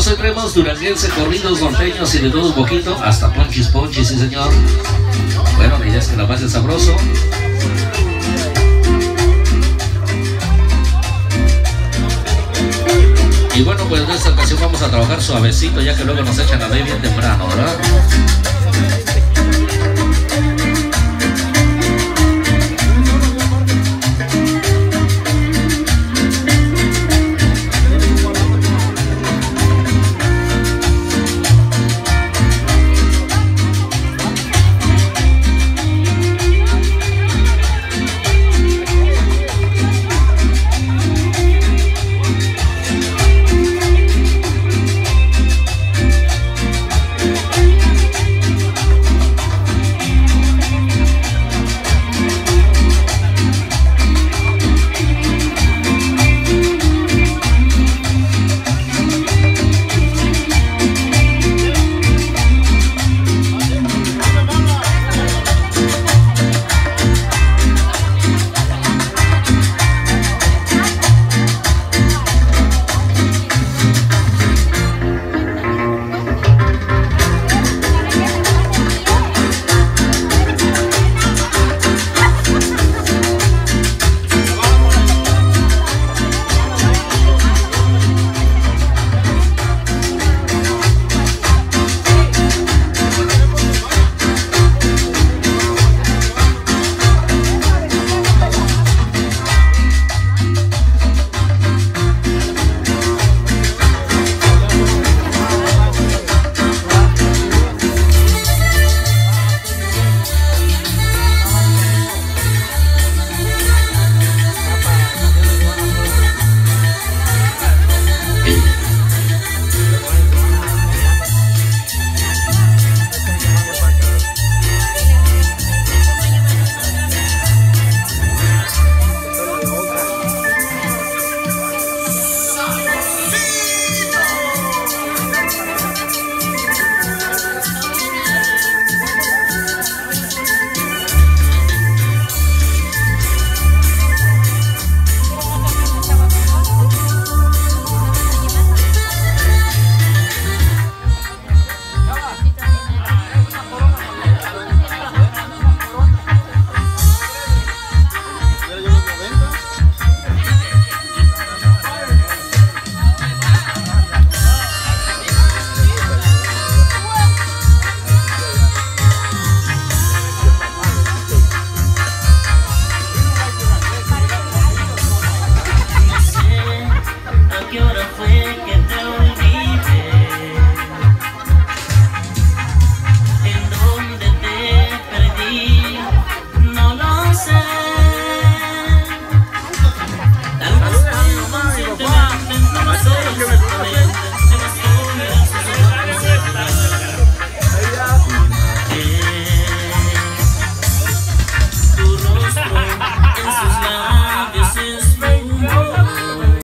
Nosotros tendremos duranguense, corridos, norteños y de todo un poquito, hasta ponchis, ponchis, sí señor. Bueno, la idea es que la pase sabroso. Y bueno, pues en esta ocasión vamos a trabajar suavecito, ya que luego nos echan a ver bien temprano, ¿verdad?